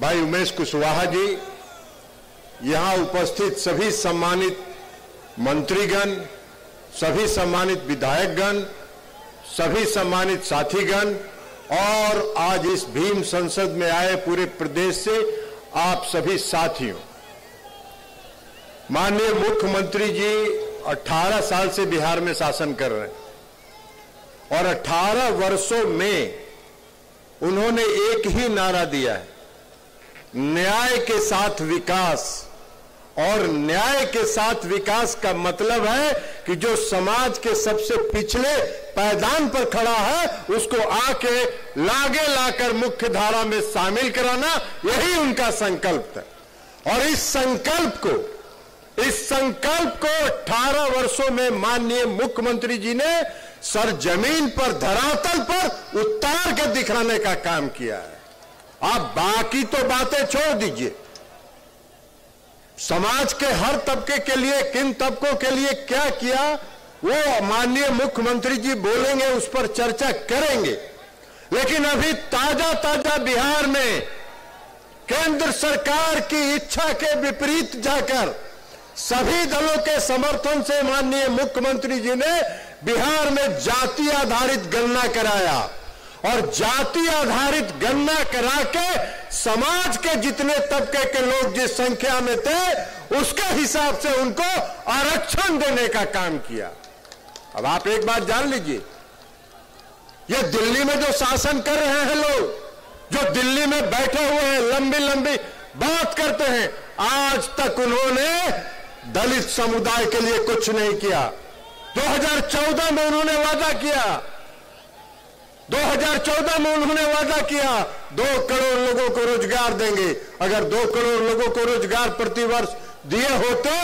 भाई उमेश कुशवाहा जी, यहाँ उपस्थित सभी सम्मानित मंत्रीगण, सभी सम्मानित विधायकगण, सभी सम्मानित साथीगण, और आज इस भीम संसद में आए पूरे प्रदेश से आप सभी साथियों। माननीय मुख्यमंत्री जी 18 साल से बिहार में शासन कर रहे हैं। और 18 वर्षों में उन्होंने एक ही नारा दिया है। न्याय के साथ विकास। और न्याय के साथ विकास का मतलब है कि जो समाज के सबसे पिछले पैदान पर खड़ा है, उसको आके लागे लाकर मुख्य धारा में शामिल कराना, यही उनका संकल्प है। और इस संकल्प को, इस संकल्प को 18 वर्षों में माननीय मुख्यमंत्री जी ने सर ज़मीन पर, धरातल पर उतार के दिखाने का काम किया है। आप बाकी तो बातें छोड़ दीजिए। समाज के हर तबके के लिए, किन तबकों के लिए क्या किया, वो माननीय मुख्यमंत्री जी बोलेंगे, उस पर चर्चा करेंगे। लेकिन अभी ताज़ा ताज़ा बिहार में केंद्र सरकार की इच्छा के विपरीत जाकर सभी दलों के समर्थन से माननीय मुख्यमंत्री जी ने बिहार में जाति आधारित गणना कराया। और जाति आधारित गणना करा के समाज के जितने तबके के लोग जिस संख्या में थे, उसके हिसाब से उनको आरक्षण देने का काम किया। अब आप एक बात जान लीजिए, ये दिल्ली में जो शासन कर रहे हैं लोग, जो दिल्ली में बैठे हुए हैं, लंबी लंबी बात करते हैं, आज तक उन्होंने दलित समुदाय के लिए कुछ नहीं किया। 2014 में उन्होंने वादा किया 2014 में उन्होंने वादा किया, दो करोड़ लोगों को रोज़गार देंगे। अगर दो करोड़ लोगों को रोज़गार प्रतिवर्ष दिए होते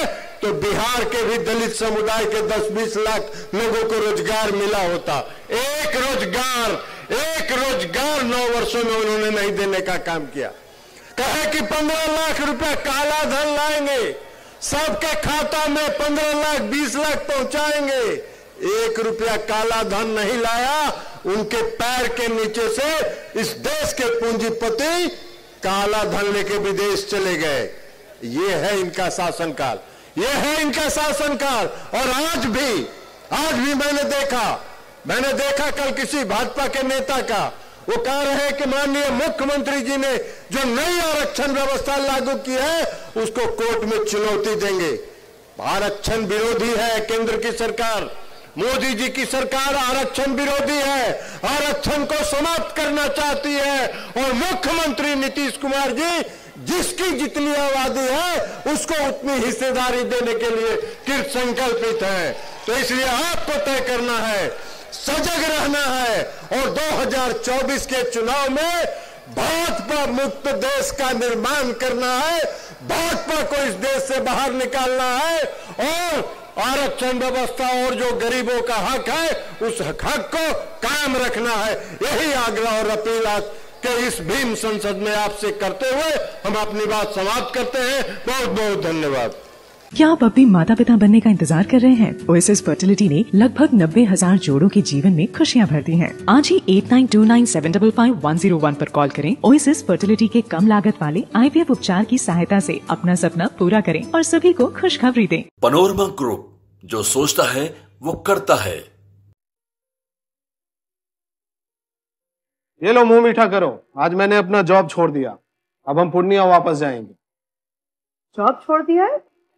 तो बिहार के भी दलित समुदाय के 10-20 लाख लोगों को रोज़गार मिला होता। एक रोज़गार एक रोज़गार नौ वर्षों में उन्होंने नहीं देने का काम किया। कहे कि 15 लाख रुपया काला धन लाएँगे, सबके खाता में 15 लाख 20 लाख पहुंचाएँगे। एक रुपया काला धन नहीं लाया उनके पैर के नीचे से इस देश के पूंजीपति काला धन लेके विदेश चले गए। ये है इनका शासनकाल। ये है इनका शासनकाल। और आज भी आज भी मैंने देखा मैंने देखा कल किसी भाजपा के नेता का। वो कह रहे हैं कि माननीय मुख्यमंत्री जी ने जो नई आरक्षण व्यवस्था लागू की है, उसको कोर्ट में चुनौती देंगे। आरक्षण विरोधी है केंद्र की सरकार। मोदी जी की सरकार आरक्षण विरोधी है, आरक्षण को समाप्त करना चाहती है। और मुख्यमंत्री नीतीश कुमार जी, जिसकी जितनी आबादी है, उसको उतनी हिस्सेदारी देने के लिए कृत संकल्पित है। तो इसलिए आपको तय करना है, सजग रहना है। और 2024 के चुनाव में भाजपा मुक्त देश का निर्माण करना है, भाजपा को इस देश से बाहर निकालना है। और आरक्षण व्यवस्था और जो गरीबों का हक है, उस हक को कायम रखना है। यही आग्रह और अपील आज के इस भीम संसद में आपसे करते हुए हम अपनी बात समाप्त करते हैं। बहुत बहुत धन्यवाद। क्या आप अपने माता पिता बनने का इंतज़ार कर रहे हैं? ओएसएस फर्टिलिटी ने लगभग नब्बे हज़ार जोड़ों के जीवन में खुशियाँ भर दी हैं। आज ही eight nine two nine seven double five one zero one आरोप कॉल करें। ओएसएस फर्टिलिटी के कम लागत वाले आईवीएफ उपचार की सहायता ऐसी अपना सपना पूरा करें और सभी को खुशखबरी दें। पनोरमा ग्रुप जो सोचता है वो करता है। ये लो मुँह मीठा करो। आज मैंने अपना जॉब छोड़ दिया। अब हम पूर्णिया वापस जाएँगे। जॉब छोड़ दिया है?